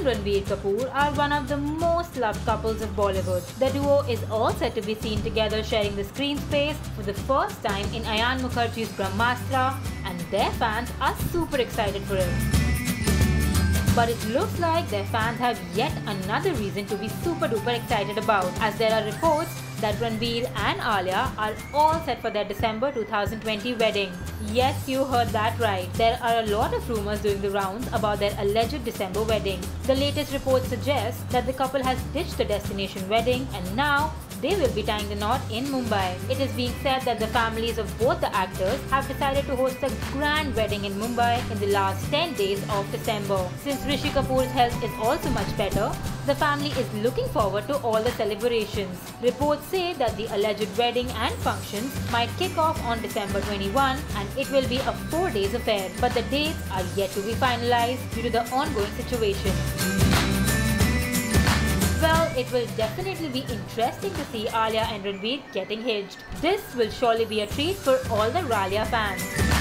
and Ranbir Kapoor are one of the most loved couples of Bollywood. The duo is all set to be seen together sharing the screen space for the first time in Ayan Mukerji's Brahmastra and their fans are super excited for it. But it looks like their fans have yet another reason to be super duper excited about as there are reports that Ranbir and Alia are all set for their December 2020 wedding. Yes, you heard that right. There are a lot of rumors doing the rounds about their alleged December wedding. The latest reports suggest that the couple has ditched the destination wedding and now they will be tying the knot in Mumbai. It is being said that the families of both the actors have decided to host a grand wedding in Mumbai in the last 10 days of December. Since Rishi Kapoor's health is also much better, the family is looking forward to all the celebrations. Reports say that the alleged wedding and functions might kick off on December 21 and it will be a 4 days affair, but the dates are yet to be finalized due to the ongoing situation. It will definitely be interesting to see Alia and Ranbir getting hitched. This will surely be a treat for all the Ralia fans.